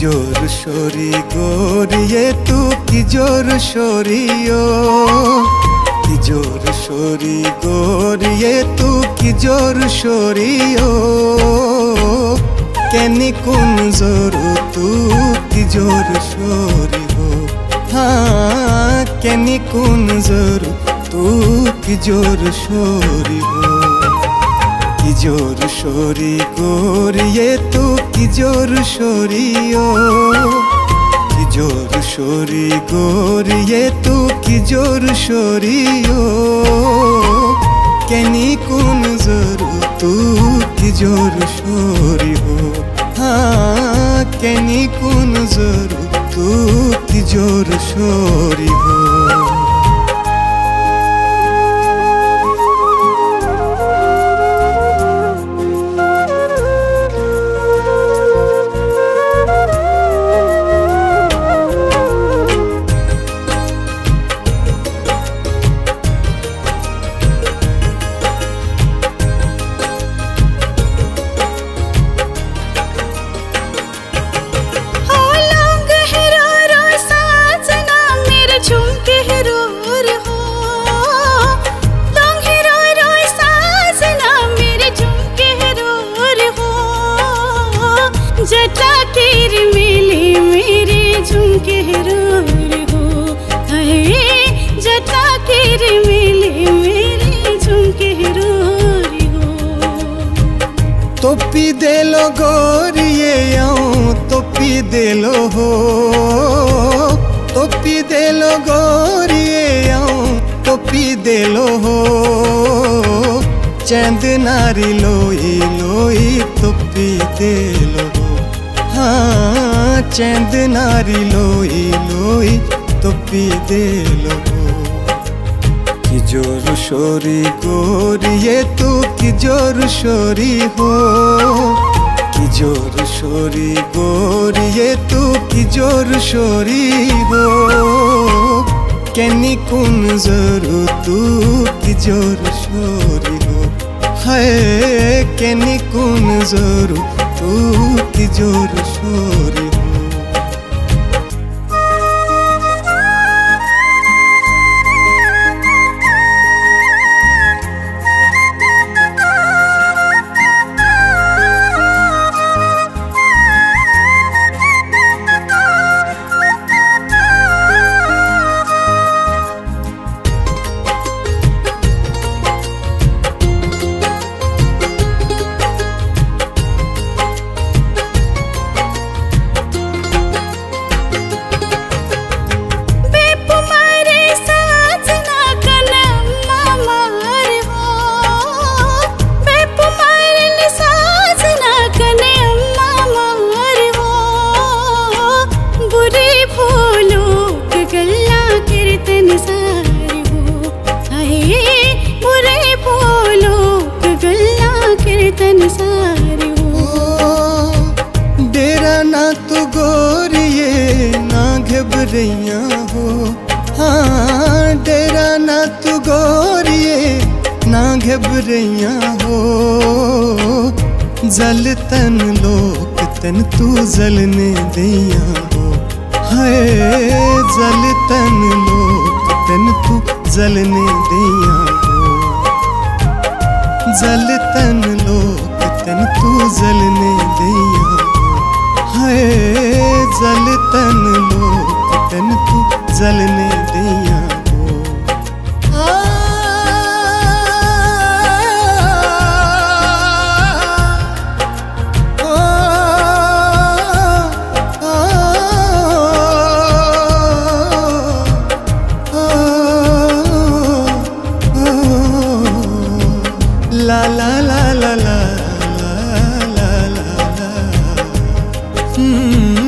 জোর সরি গরিয়ে তু, কি জোর সরিও? কি জোর সরি গরিয়ে তু, কি জোর সরিও? কেনি কোন জোর তু, কি জোর সরিও হ্যাঁ কেনি কোন জোর তু, কি জোর সরিও জোর সরি করিয়ে তো কি জোর সরিও? কি জোর সরি করিয়ে তো কি জোর সরিও? কেনি কোন জোর তু কি জোর সরিও? হ্যাঁ কেনি কোন জোর তু কি জোর সরিও? गहरार हो। अहे जटा के रे मिले हो। तो दे लो गोरिए आऊँ तो दे लो हो। तो पी दे लो गोरिए तोपी तो दे लो हो। चंद नारी लोई लोई तो पी दे हाँ। চেন্দ নারী লই লই তপি দেল কি জোর সরি গরিয়ে তু, কি জোর সরি হো। কি জোর সরি গরিয়ে তু, কি জোর সরি হো। কেনি কোন জোর তু, কি জোর সরি হো। হায়, কেনি কোন জোর তু, কি জোর সরি तू गोरिए ना घबरैया हो। हाँ डेरा ना तू गोरिए ना घबरैया हो। जल तन लोक तन तू जलने दैया हो। हाय जल तन लोक तन तू जलने दैया हो। जल तन लोक तन तू जलने दैया जल तन लोक तन तू जलने दैया La la la la la la la la la. Hmm.